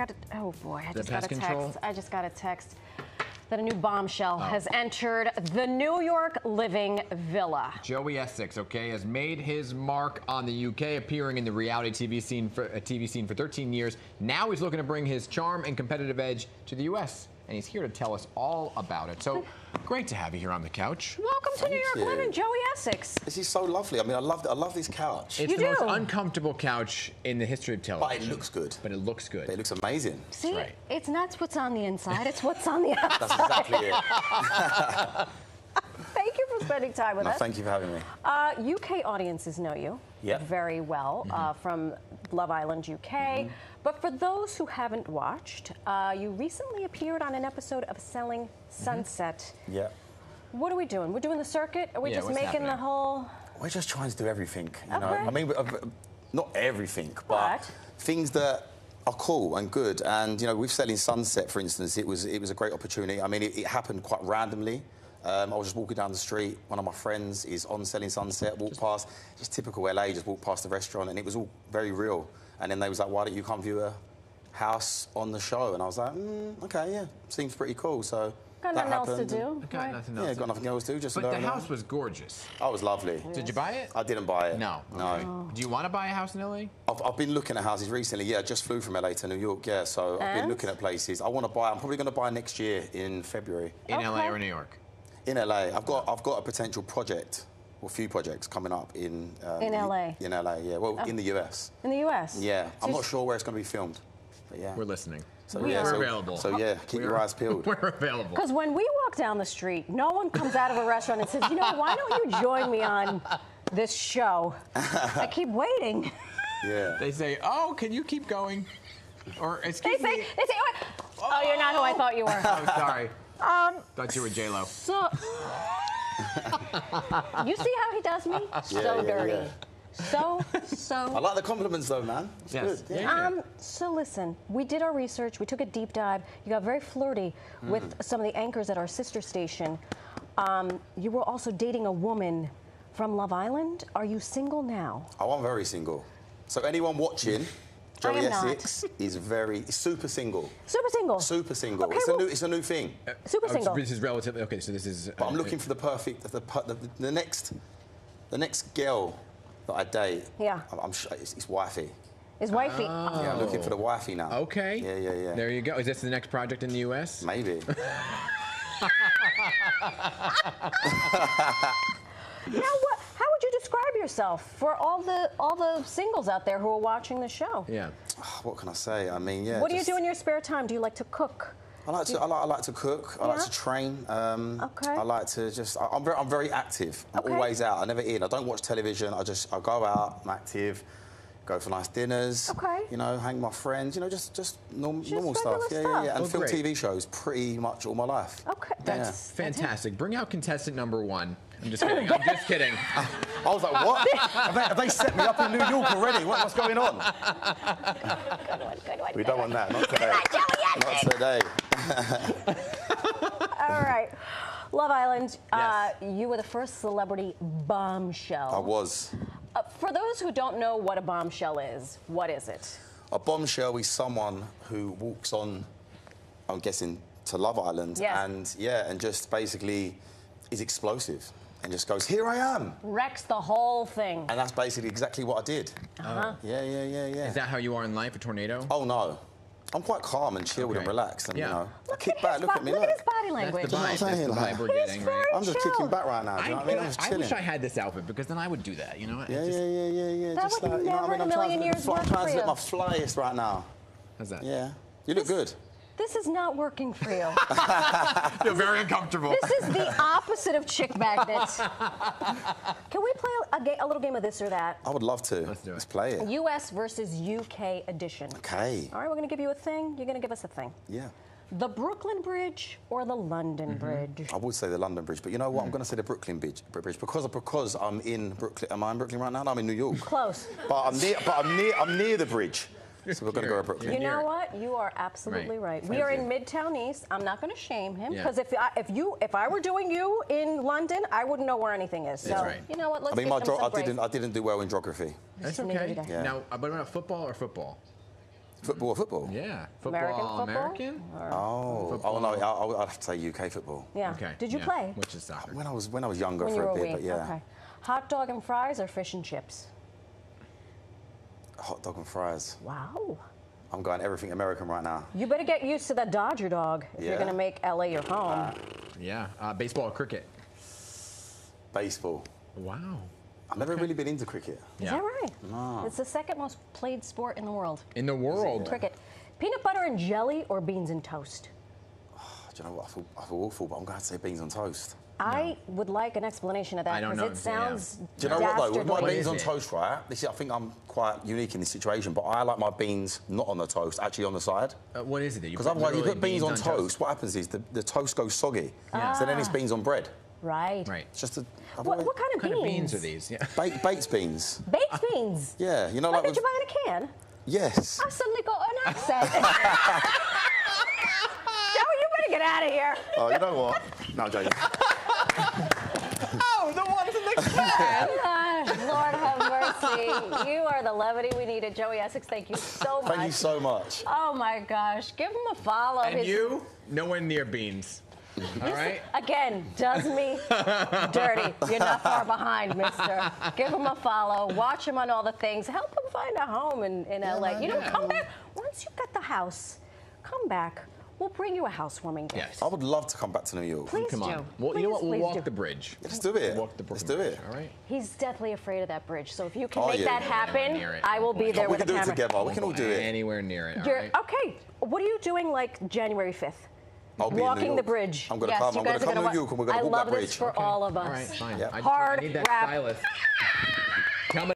got a, oh boy, I The just got a text. control? I just got a text that a new bombshell Oh. has entered the New York Living Villa. Joey Essex, okay, has made his mark on the UK, appearing in the reality TV scene for uh, TV scene for 13 years. Now he's looking to bring his charm and competitive edge to the US, and he's here to tell us all about it. So great to have you here on the couch. Welcome to New York you. Living, Joey Essex. This is so lovely. I mean, I love I love this couch. It's You the most uncomfortable couch in the history of television. but television. it looks good. But it looks good. It looks amazing. See, right. it's not what's on the inside, it's what's on the outside. That's exactly it. Thank you for spending time with No, us. thank you for having me. Uh, UK audiences know you Yep. very well Mm-hmm. uh, from Love Island UK. But for those who haven't watched, uh, you recently appeared on an episode of Selling Mm-hmm. Sunset. Yeah. What are we doing? We're doing the circuit? Are we Yeah, just making the whole. We're just trying to do everything. You know, Okay. I mean, uh, not everything, but What? things that are cool and good. And you know, with selling Sunset, for instance, it was it was a great opportunity. I mean, it, it happened quite randomly. Um, I was just walking down the street. One of my friends is on Selling Sunset. Walked past, just typical LA. Just walked past the restaurant, and it was all very real. And then they was like, "Why don't you come view a house on the show?" And I was like, mm, "Okay, yeah, seems pretty cool." So Got that nothing else to happened, do. and- Got right? nothing else. Yeah, got nothing else to do. Just But the house out. was gorgeous. Oh, it was lovely. Did you buy it? I didn't buy it. No. No. Okay. Do you want to buy a house in LA? I've, I've been looking at houses recently. Yeah, I just flew from LA to New York. Yeah, so I've been looking at places. I want to buy. I'm probably going to buy next year in February In LA or New York? In LA. I've got I've got a potential project, or a few projects coming up in um, In LA? In LA, yeah. Well, in the US. In the US? Yeah, I'm not sure where it's going to be filmed, but yeah. We're listening. so, We yeah, are- so, available. So yeah, keep your We're- eyes peeled. We're available. Because when we walk down the street, no one comes out of a restaurant and says, you know, why don't you join me on this show? I keep waiting. Yeah. They say, "Oh, can you keep going?" Or They excuse say, me. they say, oh, oh, you're not who I thought you were. Oh, sorry. Um, Thought you were J Lo. so, you see how he does me? So yeah, dirty. yeah. So, I so. like the compliments though, man. It's Yes. good. Yeah. Yeah. Um, so listen, we did our research, we took a deep dive. You got very flirty with some of the anchors at our sister station. Um, you were also dating a woman from Love Island. Are you single now? Oh, I'm very single. So anyone watching, Joey. Essex is very super single. Super single. Super single. Okay, it's well- a new. It's a new thing. Super Oh, single. This is relatively okay. So this is. But I'm uh, looking for the perfect, the, the, the, the next, the next girl that I date. Yeah. I'm, I'm sure it's, it's wifey. Is wifey? Yeah, I'm looking for the wifey now. Okay. Yeah, yeah, yeah. There you go. Is this the next project in the U.S.? Maybe. Now, what? How would you describe yourself for all the all the singles out there who are watching the show? Yeah. what can I say? I mean, yeah. What do you do in your spare time? Do you like to cook? I like to. I like, I like to cook. I like to train. Um, Okay. I like to just. I, I'm very. I'm very active. I'm Okay. always out. I never in. I don't watch television. I just. I go out. I'm active. Go for nice dinners. Okay. You know, hang my friends. You know, just just norm, Just normal stuff. regular Yeah, stuff. yeah, yeah. And Oh, film great. TV shows pretty much all my life. Okay, That's that's fantastic. Bring out contestant number one. I'm just kidding. I'm just kidding. I was like, what? have, they, have they set me up in New York already? What, what's going on? Good one, good one, We don't one. want that. Not today. Not today. All right. Love Island, uh, you were the first celebrity bombshell. I was. Uh, for those who don't know what a bombshell is, what is it? A bombshell is someone who walks on, I'm guessing, to Love Island, Yes. and yeah, and just basically is explosive and just goes, "Here I am," Wrecks the whole thing. and that's basically exactly what I did. Uh-huh. Yeah, yeah, yeah, yeah. Is that how you are in life? A tornado? oh no, I'm quite calm and chilled and relaxed, and Yeah. you know, I Look kick back. Look at me. Look Look. at his body That's language. the I'm vibe. That's the saying, like- vibe we're getting, right? I'm just chill. kicking back right now. Do you know what I mean? I'm I, just I wish I had this outfit because then I would do that. You know? Yeah, Just- yeah, yeah, yeah, yeah. That just would like, you know what I mean? in a I'm trying million to, years I'm trying to look my flyest right now. How's that? Yeah, you look good. This is not working for you. You're very uncomfortable. this is the opposite of chick magnets. Can we play a, ga- a little game of this or that? I would love to. Let's do it. Let's play it. U.S. versus U.K. edition. Okay. All right, we're going to give you a thing. You're going to give us a thing. Yeah. The Brooklyn Bridge or the London mm-hmm. Bridge? I would say the London Bridge, but you know what? I'm mm. going to say the Brooklyn Bridge, bridge because because I'm in Brooklyn. Am I in Brooklyn right now? No, I'm in New York. Close. But I'm near. But I'm near. I'm near the bridge. So we're going to go to You know what? You are absolutely Right. right. We Thank are you. in Midtown East. I'm not going to shame him Yeah. because if I, if you if I were doing you in London, I wouldn't know where anything is. So That's right. you know what? Let's I mean, give my him dro- some I grace. didn't. I didn't do well in geography. That's Just a minute okay. Yeah. Now, but about football or football? Football, football. Yeah. Football, American football? American? Oh, oh no, I'll, I'll have to say UK football. Yeah. Okay. Did you yeah. play? Which is soccer. When I was when I was younger when for were a a bit, wee? but yeah, Okay. Hot dog and fries or fish and chips? Hot dog and fries. Wow. I'm going everything American right now. You better get used to that Dodger dog if you're going to make LA your home. Yeah. Uh, baseball or cricket? Baseball. Wow. I've never really been into cricket. Is Yeah. that right? It's the second most played sport in the world. In the world. Cricket. Peanut butter and jelly or beans and toast? Do you know what? I feel, I feel awful, but I'm going to say beans on toast. I would like an explanation of that because know, it yeah. sounds Do you know what though? With my beans on toast, right? This is, I think I'm quite unique in this situation, but I like my beans not on the toast, actually on the side. Uh, what is it? that you Because put otherwise, you put beans, on, toast, what happens is the, the toast goes soggy. Yeah. So then it's beans on bread. Right. Right. It's just a. I've What, always- what kind of What kind beans? of beans are these? Yeah. Baked, baked beans. Baked beans. Yeah, you know, Like like. did you with- buy in a can? yes. I suddenly got an accent. Joey, you better get out of here. Oh, you know what? No, I'm joking. Oh, the ones in the can. Lord have mercy. You are the levity we needed. Joey Essex, thank you so much. Thank you so much. Oh my gosh. Give him a follow. and His- you? Nowhere near beans. All right. Again, does me dirty. You're not far behind, mister. Give him a follow. Watch him on all the things. Help him find a home in, in LA. You know, yeah. come back. Once you've got the house, come back. We'll bring you a housewarming gift. Yes. I would love to come back to New York. Please Come do. on. Well, you know what? Please, We'll please walk do. the bridge. Let's do it. Walk the Let's Brooklyn do Bridge, it. All right. He's deathly afraid of that bridge. So if you can Oh, make yeah. that happen, Near it. I will be there we with can a do it camera. together. We can all do it. Anywhere near it. all You're, right? Okay. What are you doing like January 5th? I'll be in New Walking the York. bridge. I'm gonna yes, come. you I'm gonna guys are come to gonna New wa- York and we're gonna I walk love that this bridge. for Okay. all of us. All right, fine. Yeah. I, just, Hard I need that rap. stylist.